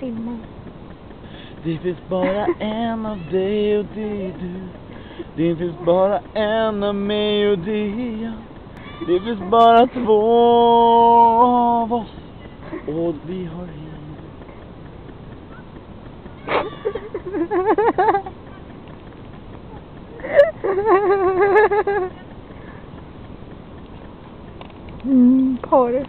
filma. Det finns bara en av dig och det är du. Det finns bara en av mig och det finns bara två av oss och vi har hiv. Mm, paret.